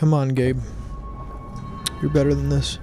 Come on, Gabe. You're better than this.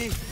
LPD.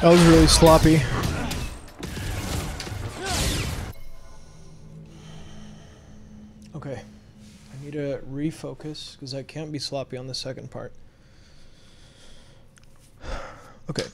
That was really sloppy. Okay. I need to refocus because I can't be sloppy on the second part. Okay.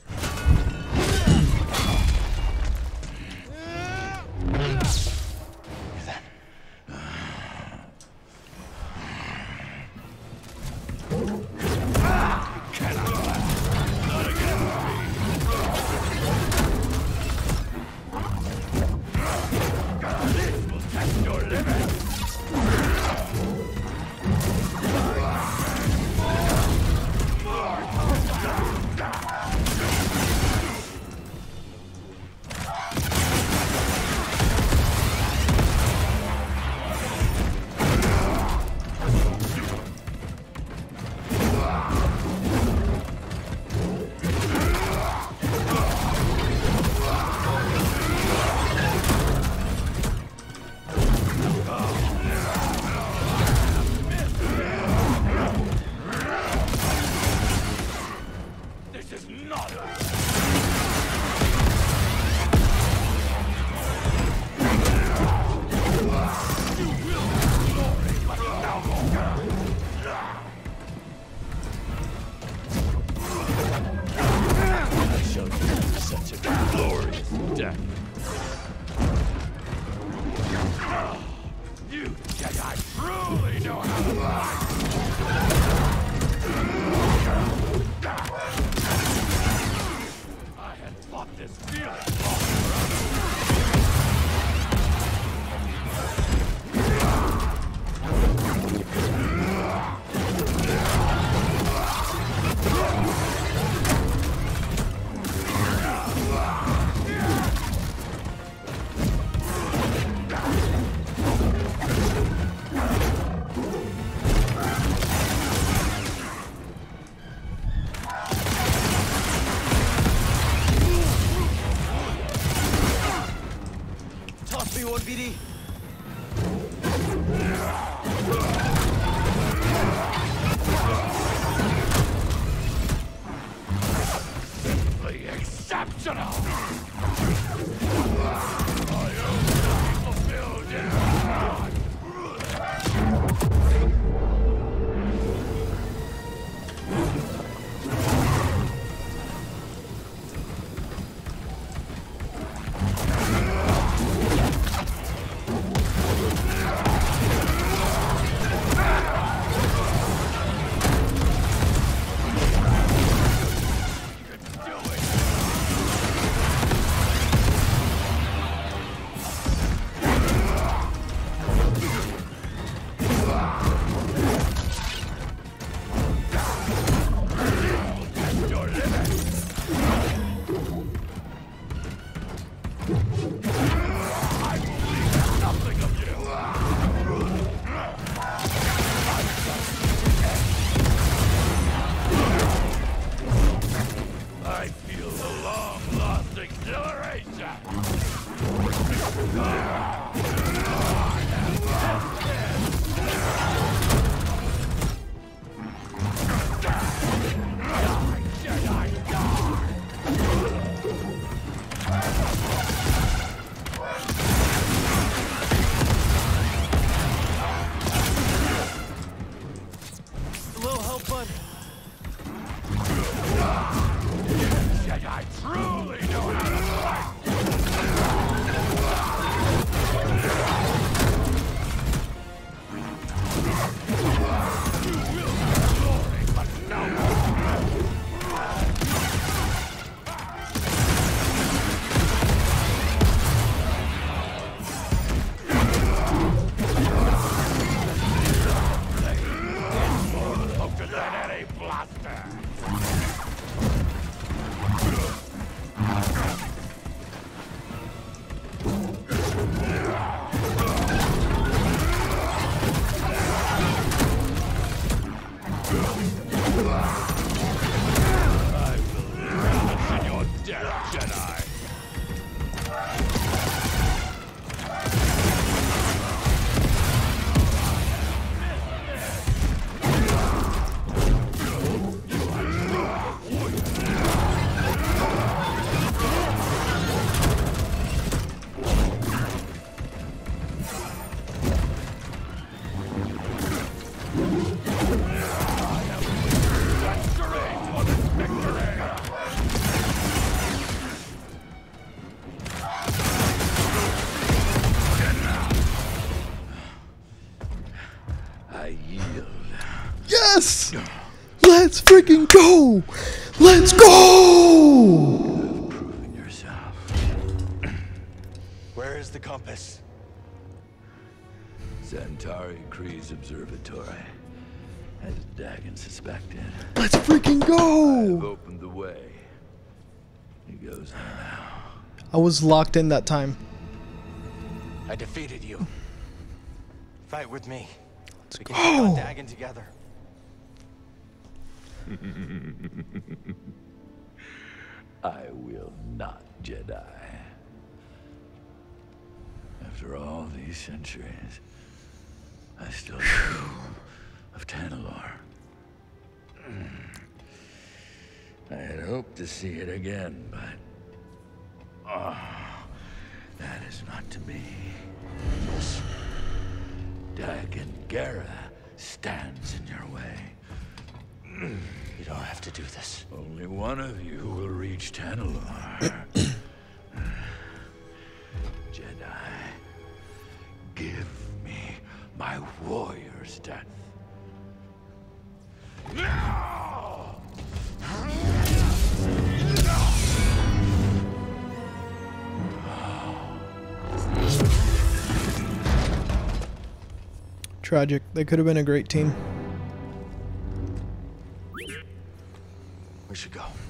This feeling. Be one, BD. feel the long-lost exhilaration! Yes! Let's freaking go! Let's go! Proven yourself. Where is the compass? Santari Khri's observatory. As Dagan suspected, Let's freaking I've go! opened the way. He goes now. I was locked in that time. I defeated you. Fight with me. Let's We can take on go! Dagan together. I will not, Jedi. After all these centuries, I still dream of Tanalorr. I had hoped to see it again, but... ah, that is not to be. Dagan Gera stands in your way. You don't have to do this. Only one of you will reach Tanalorr. Jedi, give me my warrior's death. Tragic. They could have been a great team. We should go.